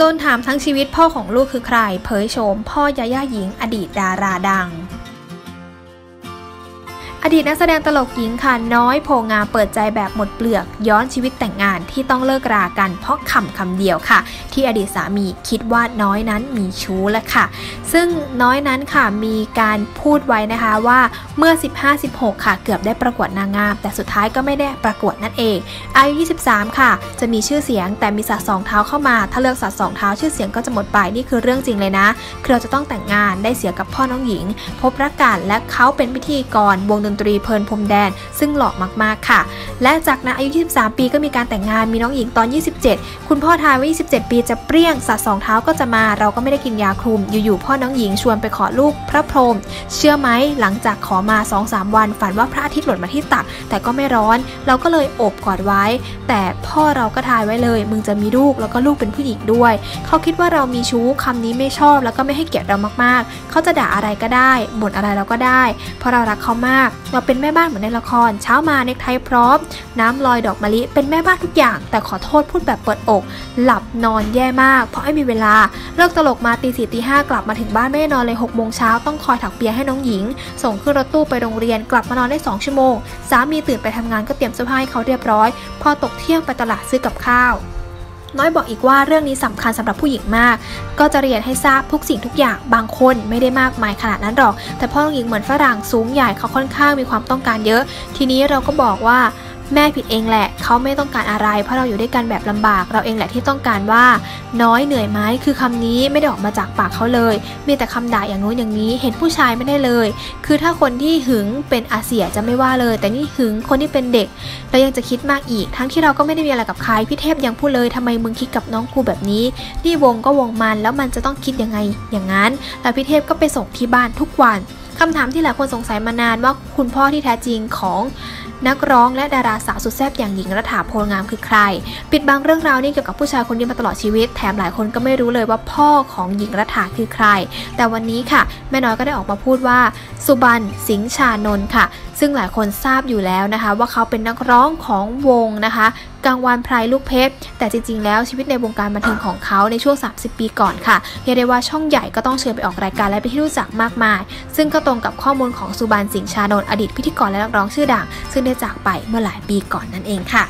โดนถามทั้งชีวิตพ่อของลูกคือใคร เผยโฉมพ่อยาย่าหญิงอดีตดาราดัง ดีตนักแสดงตลกหญิงค่ะน้อยโพงามเปิดใจแบบหมดเปลือก ย้อนชีวิตแต่งงานที่ต้องเลิกรากันเพราะคำคำเดียวค่ะ ที่อดีตสามีคิดว่าน้อยนั้นมีชู้แล้วค่ะ ซึ่งน้อยนั้นค่ะมีการพูดไว้นะคะว่าเมื่อ 15-16 ค่ะ เกือบได้ประกวดนางงาม แต่สุดท้ายก็ไม่ได้ประกวดนั่นเองอายุ 23 ค่ะ จะมีชื่อเสียงแต่มีสัตว์สองเท้าเข้ามา ถ้าเลิกสัตว์สองเท้าชื่อเสียงก็จะหมดไปนี่คือเรื่องจริงเลยนะคือเราจะต้องแต่งงานได้เสียกับพ่อน้องหญิง พบรักกันและเขาเป็นพิธีกรวงดนตรีเพลินพรมแดน ซึ่งหล่อมากๆค่ะ และจากนั้นอายุ 23 ปีก็มีการแต่งงานมีน้องหญิงตอน 27 คุณพ่อทายว่า 27 ปีจะเปรี้ยงสัตว์สองเท้าก็จะมาเราก็ไม่ได้กินยาคลุม อยู่ๆพ่อน้องหญิงชวนไปขอลูกพระพรหมเชื่อไหมหลังจากขอมา 2-3 วัน ฝันว่าพระอาทิตย์หล่นมาที่ตัก แต่ก็ไม่ร้อน เราก็เลยโอบกอดไว้ แต่พ่อเราก็ทายไว้เลย มึงจะมีลูกแล้วก็ลูกเป็นผู้หญิงด้วย เขาคิดว่าเรามีชู้คำนี้ไม่ชอบ แล้วก็ไม่ให้เกียรติเรามากๆ เขาจะด่าอะไรก็ได้บ่นอะไรเราก็ได้ เพราะเรารักเขามากเราเป็นแม่บ้านเหมือนในละคร เช้ามาเนคไทพร้อม น้ำลอยดอกมะลิเป็นแม่บ้านทุกอย่าง แต่ขอโทษพูดแบบเปิดอก หลับนอนแย่มาก เพราะไม่มีเวลา เลิกตลกมาตีสี่ตีห้ากลับมาถึงบ้านไม่ได้นอนเลย6กโมงเช้าต้องคอยถักเปียให้น้องหญิง ส่งขึ้นรถตู้ไปโรงเรียนกลับมานอนได้2ชั่วโมง สามีตื่นไปทำงานก็เตรียมเสื้อผ้าให้เขาเรียบร้อย พอตกเที่ยงไปตลาดซื้อกับข้าว น้อยบอกอีกว่าเรื่องนี้สำคัญสำหรับผู้หญิงมาก ก็จะเรียนให้ทราบทุกสิ่งทุกอย่างบางคนไม่ได้มากมายขนาดนั้นหรอก แต่พ่อหญิงเหมือนฝรั่งสูงใหญ่เขาค่อนข้างมีความต้องการเยอะ ทีนี้เราก็บอกว่า แม่ผิดเองแหละ เขาไม่ต้องการอะไร เพราะเราอยู่ด้วยกันแบบลำบาก เราเองแหละที่ต้องการว่า น้อยเหนื่อยไหมคือคำนี้ไม่ได้ออกมาจากปากเขาเลย มีแต่คำด่าอย่างนู้นอย่างนี้ เห็นผู้ชายไม่ได้เลย คือถ้าคนที่หึงเป็นอาเซียจะไม่ว่าเลย แต่นี่หึงคนที่เป็นเด็ก เรายังจะคิดมากอีก ทั้งที่เราก็ไม่ได้มีอะไรกับใครพี่เทพยังพูดเลยทำไมมึงคิดกับน้องกูแบบนี้ นี่วงก็วงมันแล้วมันจะต้องคิดยังไงอย่างนั้นแล้วพี่เทพก็ไปส่งที่บ้านทุกวัน คำถามที่หลายคนสงสัยมานานว่าคุณพ่อที่แท้จริงของนักร้องและดาราสาวสุดแซ่บอย่างหญิงรัฐาโพลงามคือใคร ปิดบังเรื่องราวนี้เกี่ยวกับผู้ชายคนนี้มาตลอดชีวิต แถมหลายคนก็ไม่รู้เลยว่าพ่อของหญิงรัฐาคือใคร แต่วันนี้ค่ะ แม่น้อยก็ได้ออกมาพูดว่า สุบันสิงห์ชานนท์ค่ะ ซึ่งหลายคนทราบอยู่แล้วนะคะ ว่าเขาเป็นนักร้องของวงนะคะ กังวานไพรลูกเพชร แต่จริงๆ แล้วชีวิตในวงการบันเทิงของเขาในช่วง 30 ปีก่อนค่ะเรียกได้ว่าช่องใหญ่ก็ต้องเชิญไปออกรายการและไปที่รู้จักมากมาย ซึ่งก็ตรงกับข้อมูลของสุบานสิงห์ชานนท์อดีตพิธีกรและนักร้องชื่อดัง ซึ่งได้จากไปเมื่อหลายปีก่อนนั่นเองค่ะ